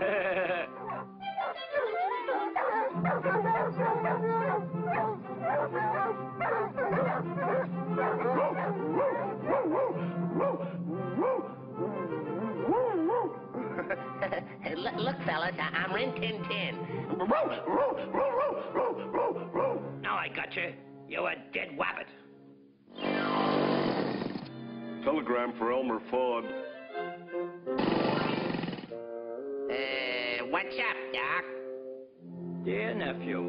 look, fellas, I- I'm Rin Tin Tin. Now I got you. You're a dead wabbit. Telegram for Elmer Fudd. What's up, Doc? Dear nephew,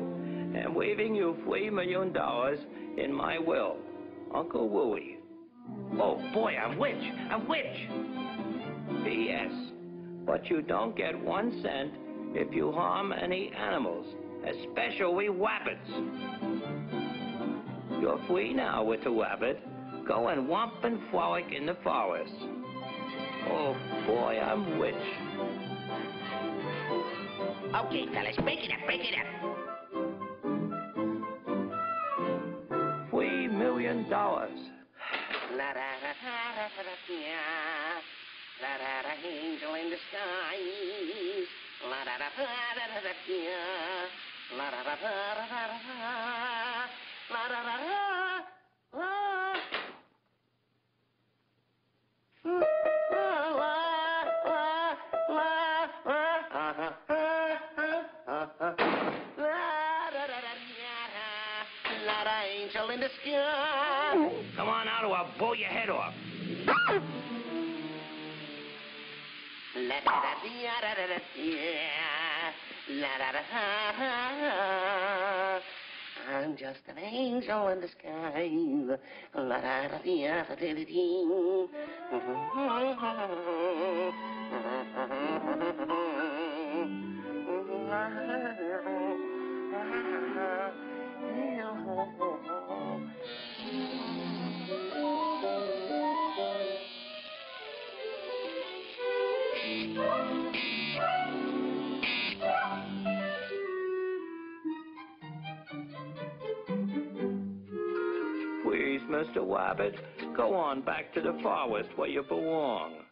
I'm waiving you three million dollars in my will. Uncle Wooey. Oh, boy, I'm rich. I'm rich. P.S. But you don't get one cent if you harm any animals, especially wabbits. You're free now with the wabbit. Go and womp and frolic in the forest. Oh boy, I'm rich. Okay, fellas, break it up, break it up. Three million dollars. La da da da da da La da da angel in the sky. La da da da da da da La da da da da da da. La da da da. Out or I'll blow your head off. I'm just an angel in the sky. Please, Mr. Wabbit, go on back to the forest where you belong.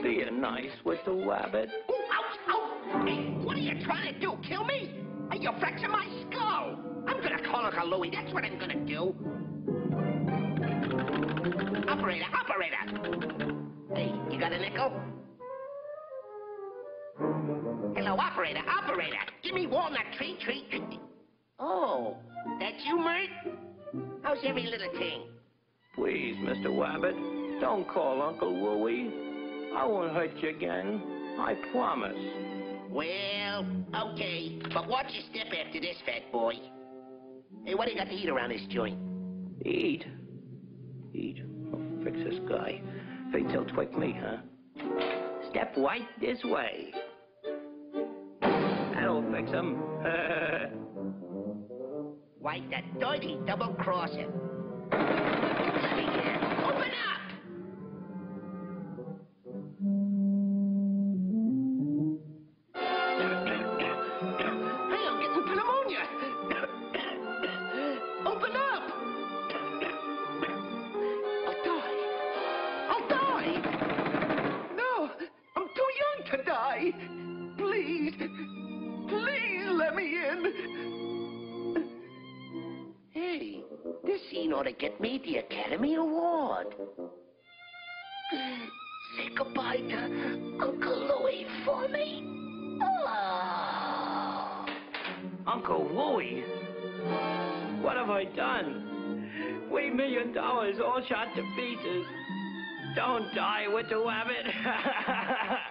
Be a nice with the wabbit. Ooh, ouch, ouch! Hey, what are you trying to do? Kill me? You're fracturing my skull! I'm gonna call Uncle Louie, that's what I'm gonna do. Operator, operator! Hey, you got a nickel? Hello, operator, operator! Give me walnut Tree Tree. Oh, that's you, Myrt? How's every little thing? Please, Mr. Wabbit, don't call Uncle Wooey. I won't hurt you again. I promise. Well, okay, but watch your step after this, fat boy. Hey, what do you got to eat around this joint? Eat. Eat. Oh, fix this guy. Think he'll twig me, huh? Step right this way. Fix him. Why, that dirty double crosser. Let me in. Open up! I'm getting pneumonia. Open up! I'll die. I'll die. No, I'm too young to die. Please, please let me in. Hey, this scene ought to get me the Academy Award. Say goodbye to Uncle Louie for me. Oh. Uncle Wooey? What have I done? Three million dollars all shot to pieces. Don't die with the wabbit.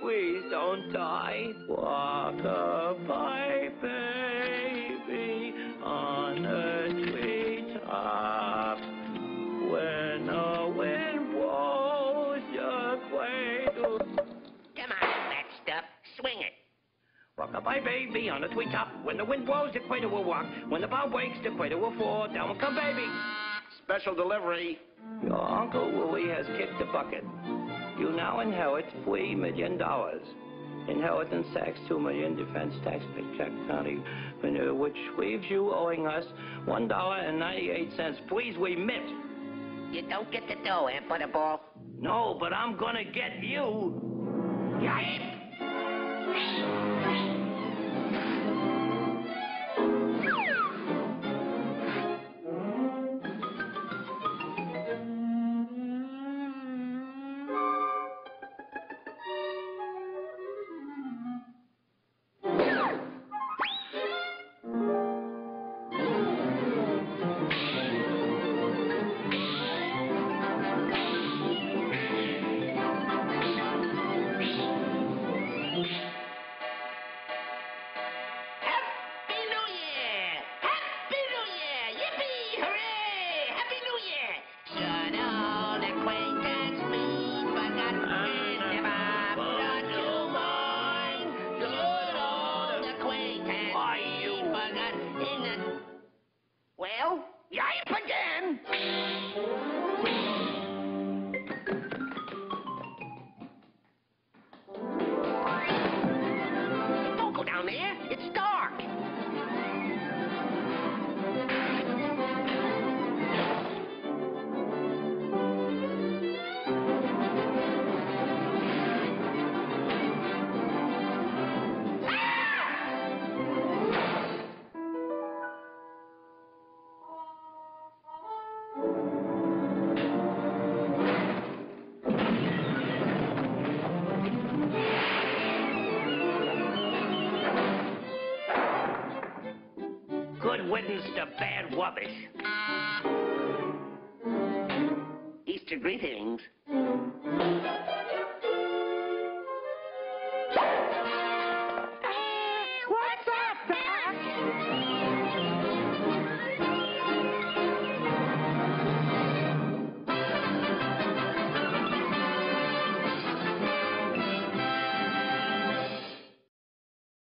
Please don't die. Walk a pipe, baby, on a treetop. When the wind blows your cradle. Come on, that stuff. Swing it. Walk a bye, baby, on the treetop. When the wind blows, the cradle will walk. When the bow breaks, the cradle will fall. Down will come, baby. Special delivery. Your Uncle Wooey has kicked the bucket. You now inherit three million dollars. Inheritance tax, two million, defense tax, Paycheck County, manure, which leaves you owing us one dollar and ninety-eight cents. Please remit. You don't get the dough, eh, Butterball? No, but I'm gonna get you. Yip! Yipe again! Good riddance to bad rubbish. Easter greetings.